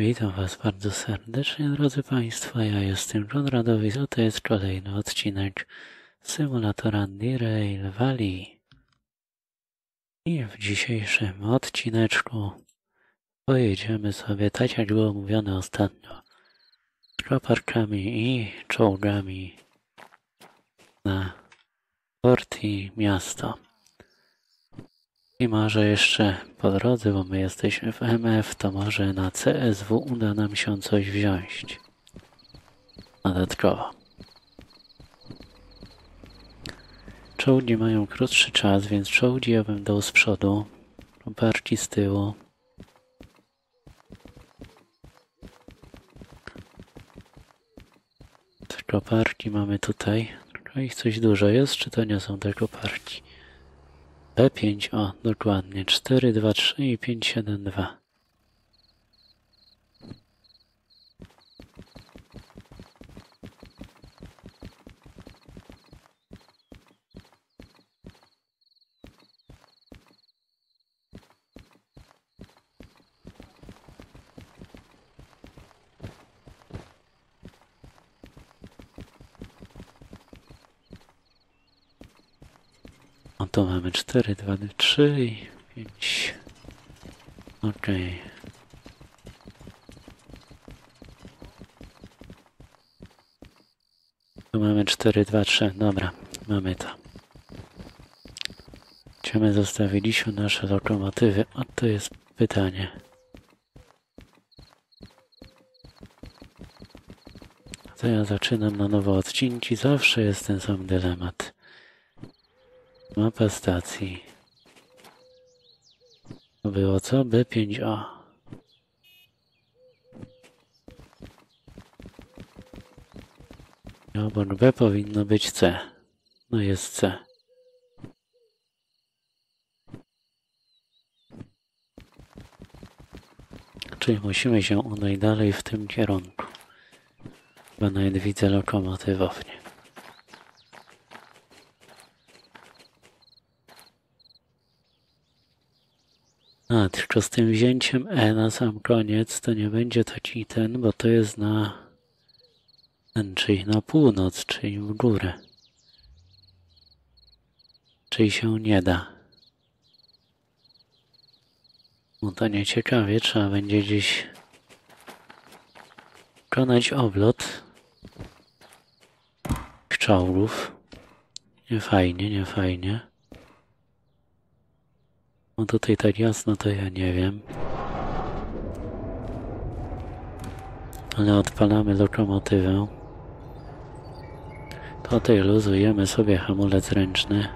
Witam Was bardzo serdecznie, drodzy Państwo. Ja jestem John Radowicz, a to jest kolejny odcinek symulatora Derail Valley. I w dzisiejszym odcineczku pojedziemy sobie, tak jak było mówione ostatnio, troparkami i czołgami na port i miasto. I może jeszcze po drodze, bo my jesteśmy w MF, to może na CSW uda nam się coś wziąć. Dodatkowo. Czołgi mają krótszy czas, więc czołgi ja bym dał z przodu, parki z tyłu. Tylko parki mamy tutaj. Tylko ich coś dużo jest, czy to nie są tylko parki? P5, o, dokładnie. 4, 2, 3 i 5, 7, 2. O, tu mamy 4, 2, 3 i 5. Okej. Tu mamy 4, 2, 3. Dobra, mamy to. Gdzie my zostawiliśmy nasze lokomotywy? O, to jest pytanie. To ja zaczynam na nowo odcinki. Zawsze jest ten sam dylemat. Mapa stacji. To było co? B5A. I obok B powinno być C. No jest C. Czyli musimy się udać dalej w tym kierunku. Chyba nawet widzę lokomotywownię. A, tylko z tym wzięciem E na sam koniec to nie będzie taki ten, bo to jest na ten, czyli na północ, czyli w górę. Czyli się nie da. No to nieciekawie, trzeba będzie gdzieś konać oblot czołgów. Nie fajnie, nie fajnie. No tutaj tak jasno to ja nie wiem. Ale odpalamy lokomotywę. Tutaj luzujemy sobie hamulec ręczny.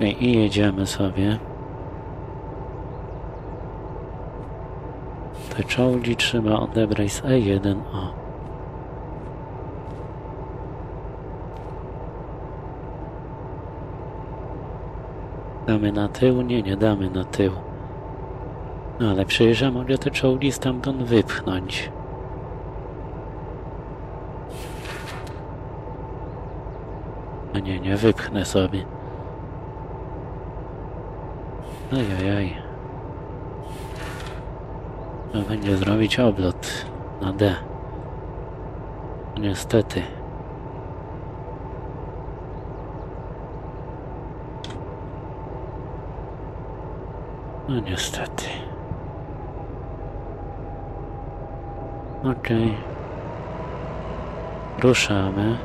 I, jedziemy sobie. Te czołgi trzeba odebrać z E1O. Damy na tył? Nie, nie damy na tył. No ale przecież ja mogę te czołgi stamtąd wypchnąć. No nie, nie wypchnę sobie. Ajajaj. Trzeba będzie zrobić oblot na D. Niestety. No niestety. Okej. Okay. Ruszamy.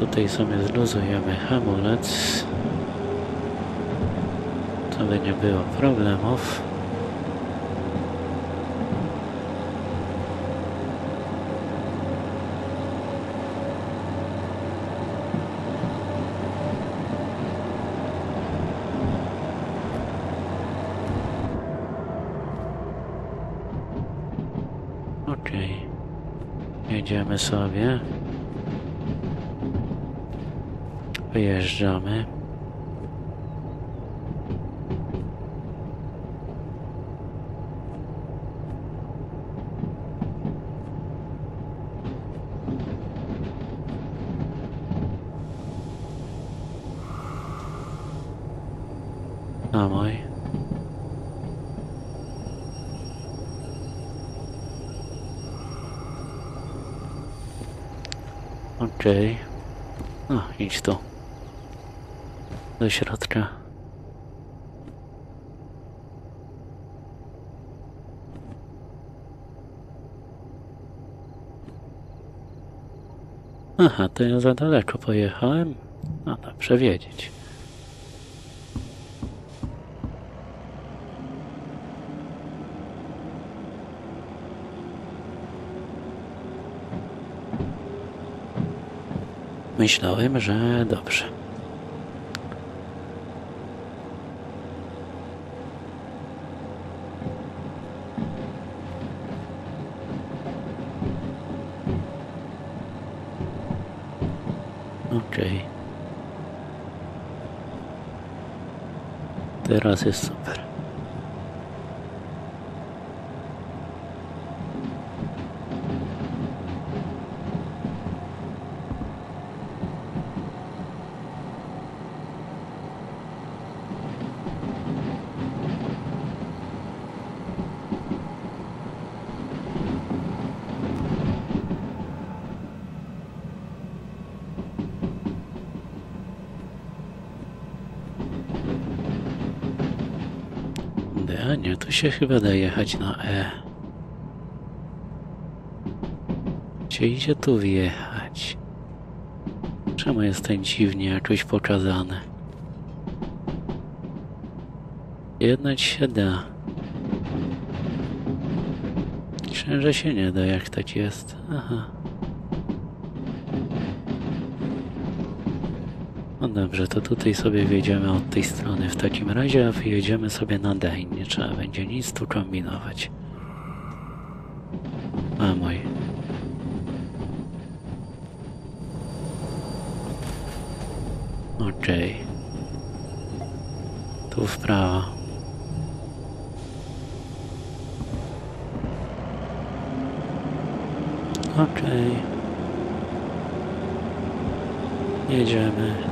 Tutaj sobie zluzujemy hamulec. To by nie było problemów. Okej. Sobie. Wyjeżdżamy. A mój. Okej. No, idź tu. Do środka. Aha, to ja za daleko pojechałem? No dobrze wiedzieć. Myślałem, że dobrze. Okej. Teraz jest super. A nie, tu się chyba da jechać na E. Gdzie idzie tu wjechać? Czemu jest ten dziwnie jakoś pokazany? Jednak się da. Że się nie da, jak tak jest. Aha. Dobrze, to tutaj sobie wjedziemy od tej strony w takim razie, a wyjedziemy sobie na deń. Nie trzeba będzie nic tu kombinować. A mój. Okej. Tu w prawo. Okej. Jedziemy.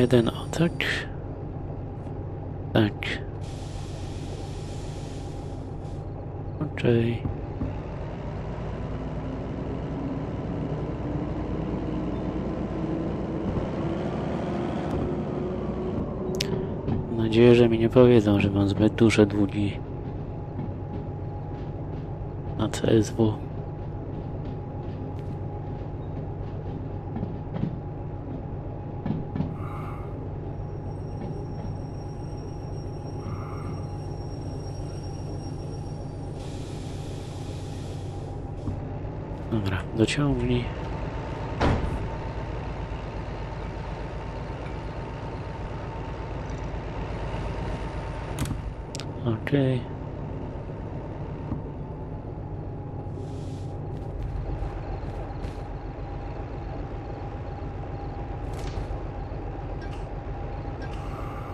Jeden o tak. Okej. Mam nadzieję, że mi nie powiedzą, że mam zbyt duże długi na CSW. Dobra, dociągnij. Okej.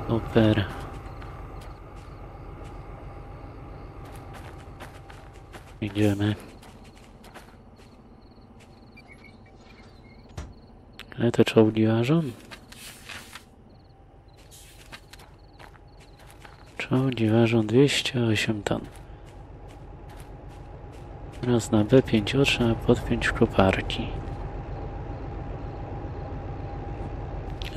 Super. Idziemy. Ale to czołgi ważą? Czołgi ważą 208 ton. Teraz na B5 trzeba podpiąć koparki.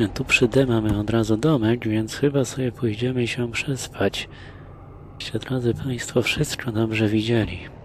A Tu przy D mamy od razu domek, więc chyba sobie pójdziemy się przespać. Drodzy Państwo wszystko dobrze widzieli.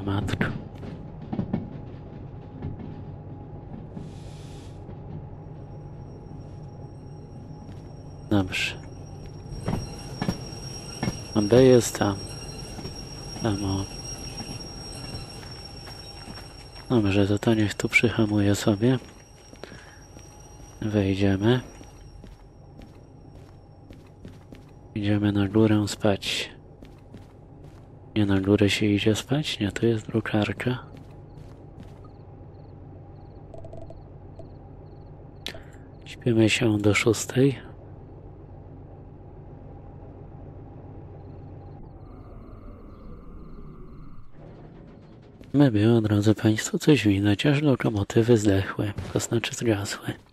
O matko. Dobrze. A B jest tam. Tam o. Dobrze, to to niech tu przyhamuje sobie. Wejdziemy. Idziemy na górę spać. Nie na górę się idzie spać? Nie, to jest drukarka. Śpimy się do szóstej. My było, drodzy Państwo, coś widać, aż lokomotywy zdechły, to znaczy zgasły.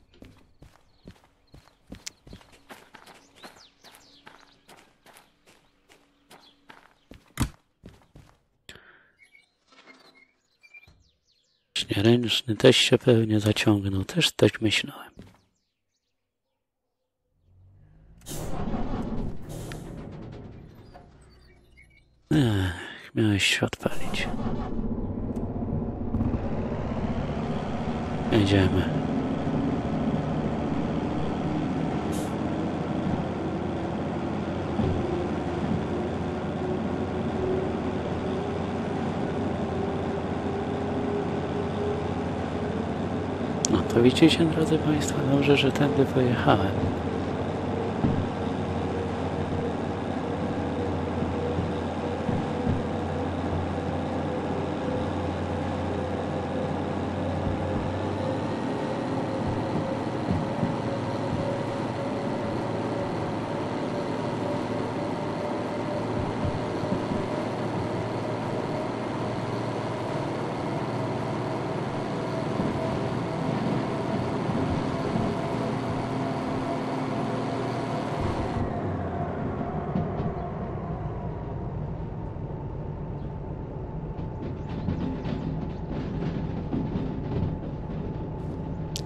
Ręczny, też się pewnie zaciągnął, też tak myślałem. Ech, miałeś się odpalić. Jedziemy. Widzicie, drodzy Państwo, dobrze, że tędy pojechałem.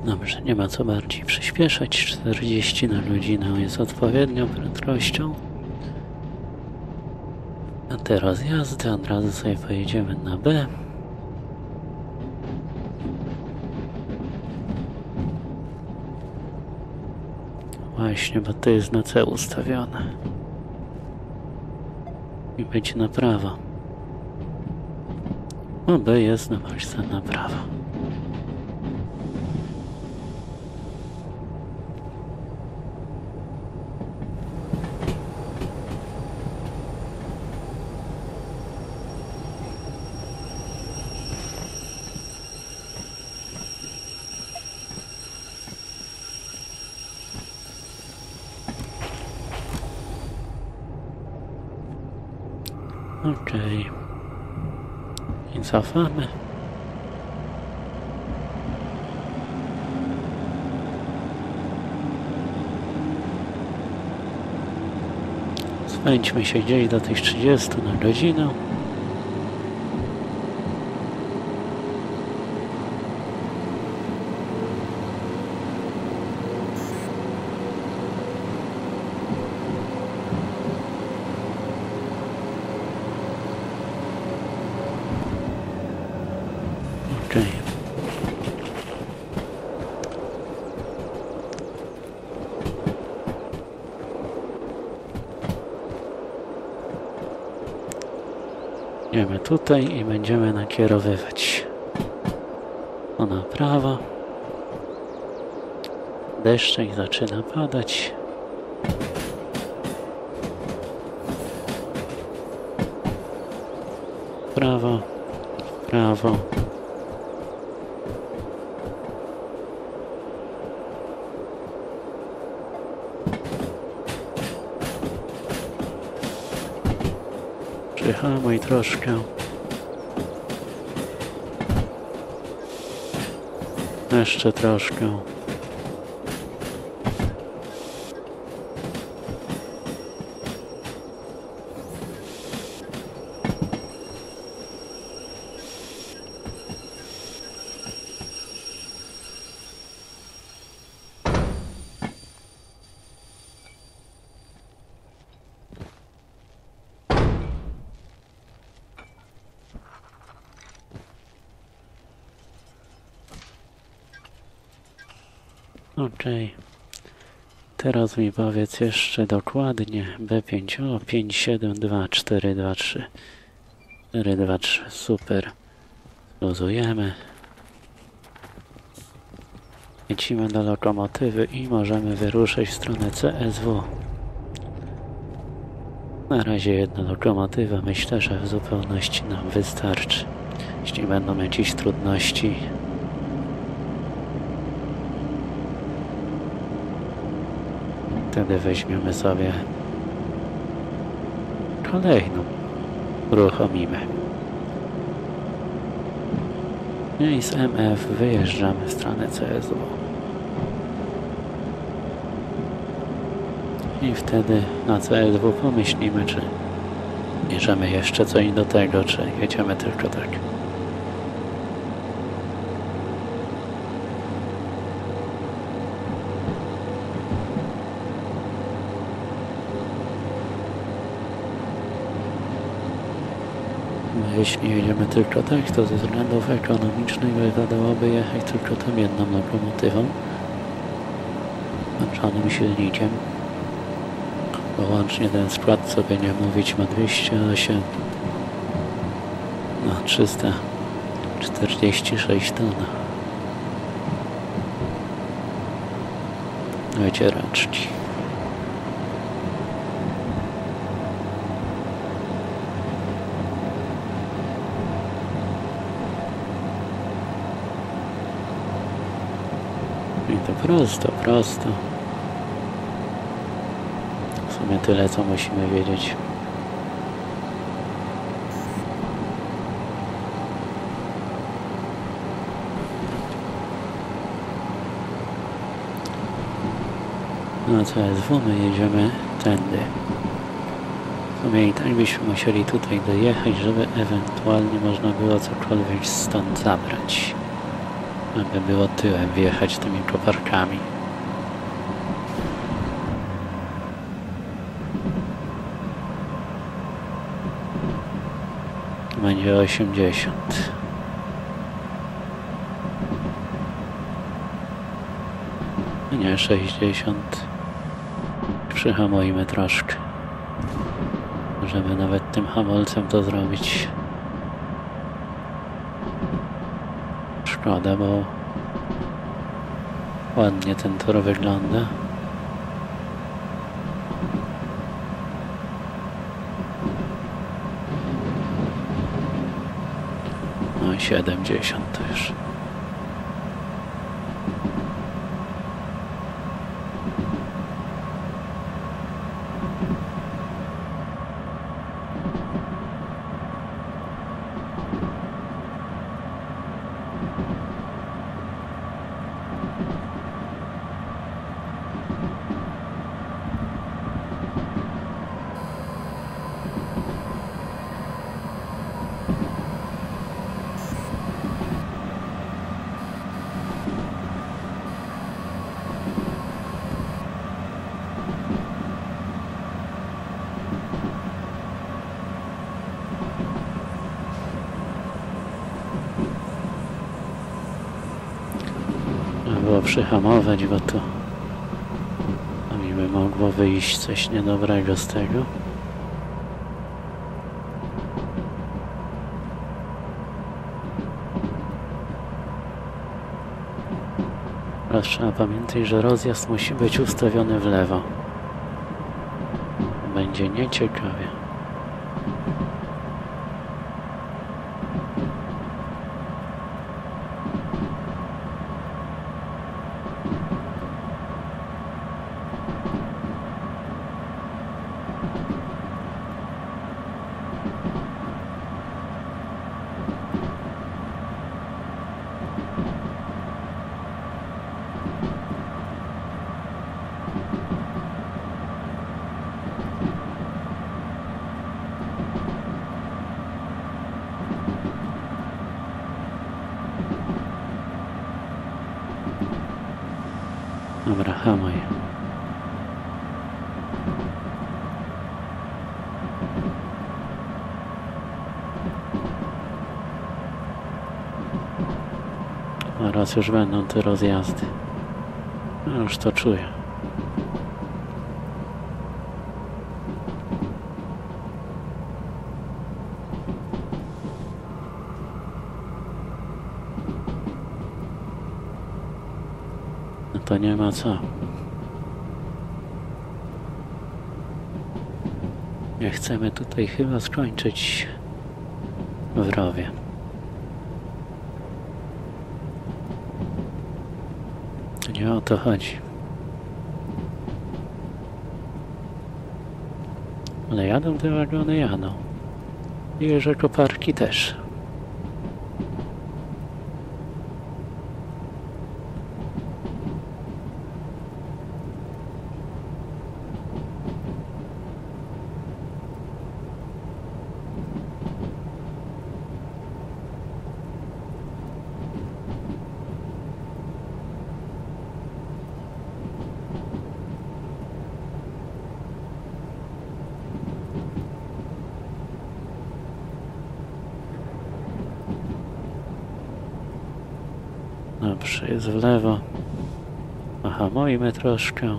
Dobrze, nie ma co bardziej przyspieszać. 40 na godzinę jest odpowiednią prędkością. A teraz jazdy, od razu sobie pojedziemy na B. Właśnie, bo to jest na C ustawione. I być na prawo. O, B jest na paczce na prawo. Okej. I cofamy. Spędźmy się gdzieś do tych 30 na godzinę. Okej. Idziemy tutaj i będziemy nakierowywać. O na prawo. Deszczek zaczyna padać. Prawo. Przyhamuj troszkę. Jeszcze troszkę. Teraz mi powiedz jeszcze dokładnie B5, o 572423 423, super. Luzujemy. Lecimy do lokomotywy i możemy wyruszyć w stronę CSW. Na razie jedna lokomotywa, myślę, że w zupełności nam wystarczy. Jeśli będą jakieś trudności, wtedy weźmiemy sobie kolejną. Uruchomimy. No i z MF wyjeżdżamy w stronę CSU. I wtedy na CSW pomyślimy, czy bierzemy jeszcze coś do tego, czy jedziemy tylko tak. Jeśli jedziemy tylko tak, to ze względów ekonomicznych wypadałoby jechać tylko tą jedną lokomotywą, włączonym silnikiem. Bo łącznie ten skład, co by nie mówić, ma 208 no 346 ton. Wycieraczki. I to prosto, prosto. W sumie tyle, co musimy wiedzieć. No co jest, my jedziemy tędy. W sumie i tak byśmy musieli tutaj dojechać, żeby ewentualnie można było cokolwiek stąd zabrać. Aby było tyłem wjechać tymi koparkami. Będzie 80. Nie 60. Przyhamujmy troszkę. Możemy nawet tym hamulcem to zrobić. Szkoda, bo ładnie ten tor wygląda. No i 70 to już. Przyhamować, bo to mi by mogło wyjść coś niedobrego z tego. Teraz trzeba pamiętać, że rozjazd musi być ustawiony w lewo. Będzie nieciekawie. Dobra, hamuj. Teraz już będą te rozjazdy. Już to czuję. No to nie ma co. Nie chcemy tutaj chyba skończyć w rowie. Nie o to chodzi. Ale jadą te wagony, jadą. I rzekoparki też. Dobrze, jest w lewo. Hahamujmy troszkę.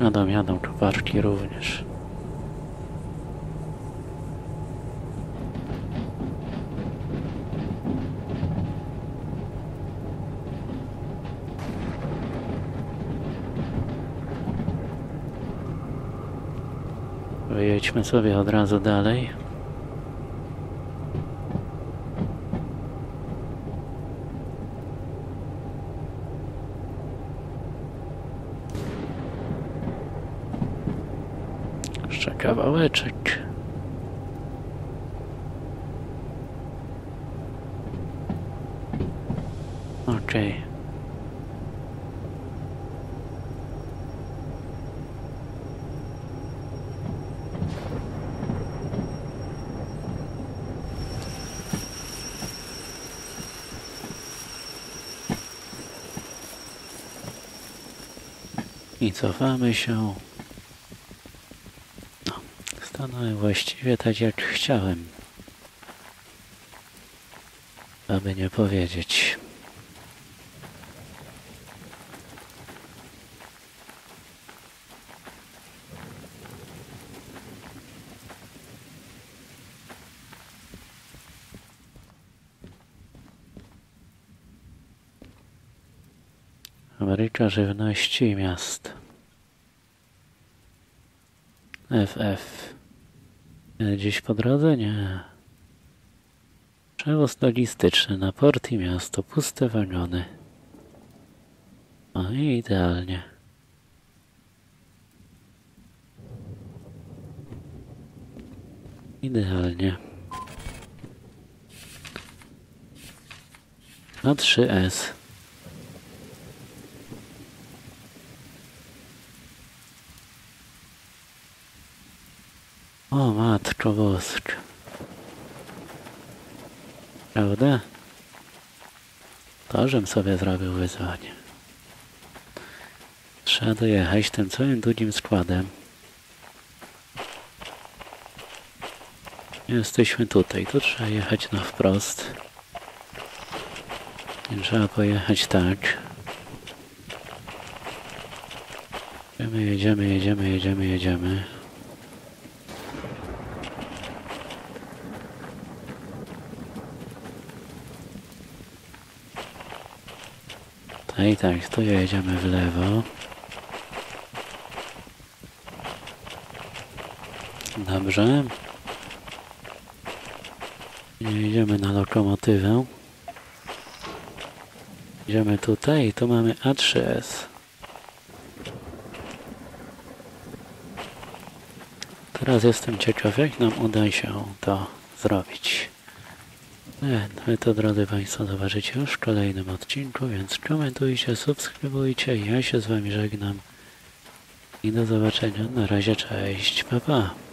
Jadą, jadą czoparki również. Wyjedźmy sobie od razu dalej. Jeszcze kawałeczek. Okej. I cofamy się. No, stanąłem właściwie tak jak chciałem. Aby nie powiedzieć. Ameryka Żywności i Miast. FF. Dziś po drodze? Nie. Przewóz logistyczny na port i miasto. Puste wagony. No idealnie. Idealnie. No A3S. Matko boska. Prawda? To, żem sobie zrobił wyzwanie. Trzeba dojechać tym całym długim składem. Jesteśmy tutaj, tu trzeba jechać na wprost. I trzeba pojechać tak. Jedziemy, jedziemy, jedziemy, jedziemy, jedziemy. Tak, i tak, tu jedziemy w lewo. Dobrze. Jedziemy na lokomotywę. Idziemy tutaj i tu mamy A3S. Teraz jestem ciekaw, jak nam uda się to zrobić. Nie, Wy to, drodzy Państwo, zobaczycie już w kolejnym odcinku, więc komentujcie, subskrybujcie. Ja się z Wami żegnam i do zobaczenia. Na razie, cześć, pa pa.